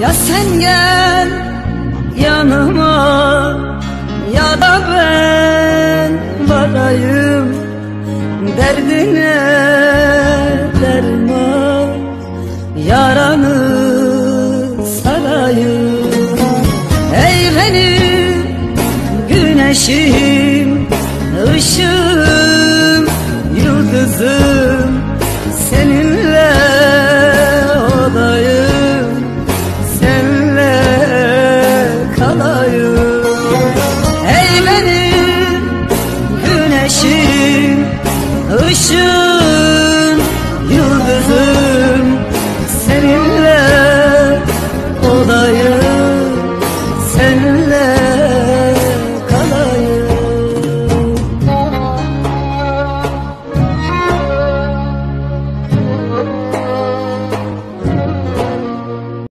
Ya sen gel yanıma Ya da ben varayım Derdine derman. Yaranı sarayım. Ey benim güneşim Işığım yıldızım. için ışık